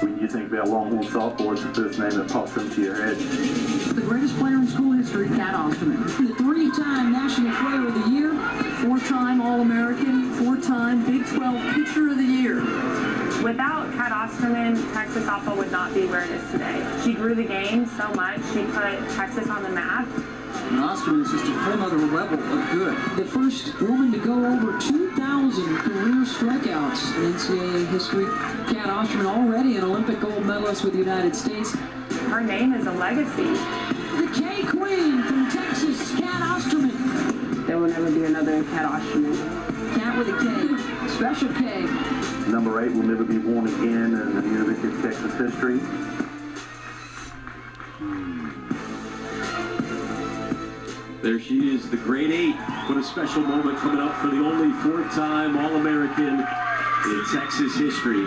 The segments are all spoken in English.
When you think about Longhorn softball, it's the first name that pops into your head. The greatest player in school history, Cat Osterman. The three-time National Player of the Year, four-time All-American, four-time Big 12 Pitcher of the Year. Without Cat Osterman, Texas softball would not be where it is today. She grew the game so much. She put Texas on the map. And Osterman is just a whole other level of good. The first woman to go over 2,000 career strikeouts in NCAA history. Cat Osterman already an Olympic gold medalist with the United States. Her name is a legacy. The K Queen from Texas, Cat Osterman. There will never be another Cat Osterman. Cat with a K, special K. Number eight will never be worn again in the University of Texas history. There she is, the grade eight. What a special moment coming up for the only four-time All-American in Texas history.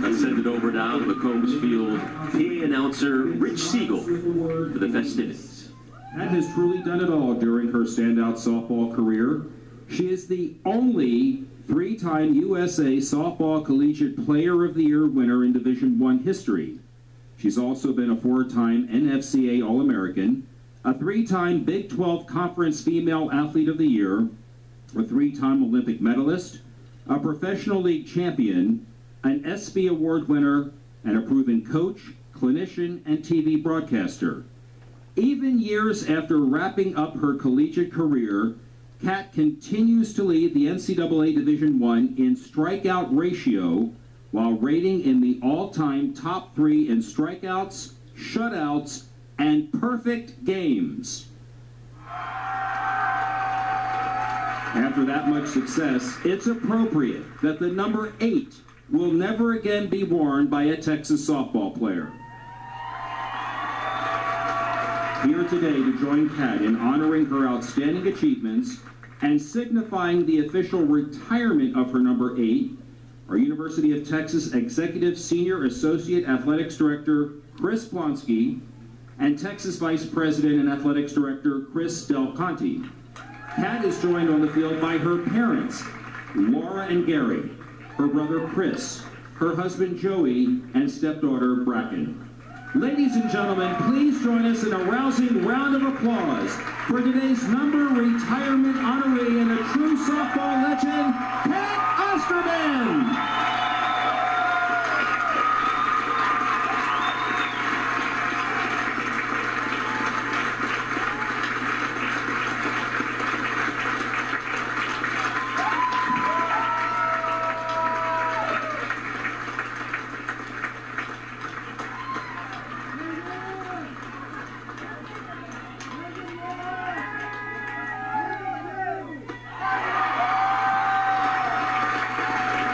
Let's send it over now to the Combs Field PA announcer Rich Siegel for the festivities. Cat has truly done it all during her standout softball career. She is the only three-time USA Softball Collegiate Player of the Year winner in Division One history. She's also been a four-time NFCA All-American, a three-time Big 12 Conference Female Athlete of the Year, a three-time Olympic medalist, a professional league champion, an ESPY award winner, and a proven coach, clinician, and TV broadcaster. Even years after wrapping up her collegiate career, Cat continues to lead the NCAA Division I in strikeout ratio while rating in the all-time top three in strikeouts, shutouts, and perfect games. After that much success, it's appropriate that the number eight will never again be worn by a Texas softball player. Here today to join Cat in honoring her outstanding achievements and signifying the official retirement of her number eight our University of Texas Executive Senior Associate Athletics Director Chris Plonsky and Texas Vice President and Athletics Director Chris Del Conte. Cat is joined on the field by her parents, Laura and Gary, her brother Chris, her husband Joey, and stepdaughter Bracken. Ladies and gentlemen, please join us in a rousing round of applause for today's number retirement honoree and a true softball legend, Cat Osterman!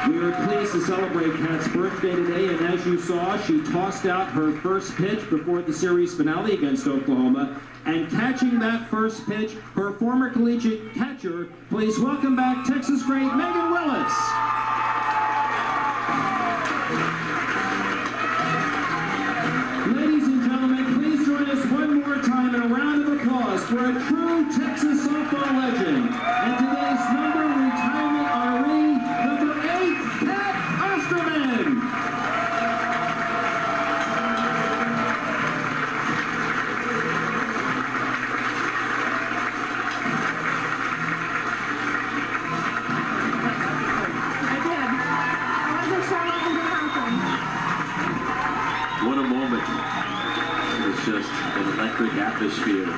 We are pleased to celebrate Cat's birthday today, and as you saw, she tossed out her first pitch before the series finale against Oklahoma. And catching that first pitch, her former collegiate catcher, please welcome back Texas great Megan Willis. Ladies and gentlemen, please join us one more time in a round of applause for a true Texas softball An electric atmosphere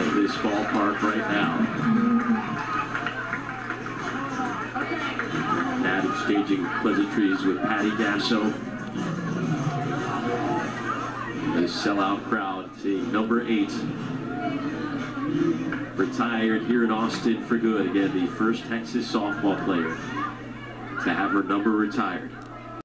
of this ballpark right now. Cat exchanging pleasantries with Patty Gasso. This sellout crowd seeing number eight retired here in Austin for good. Again, the first Texas softball player to have her number retired.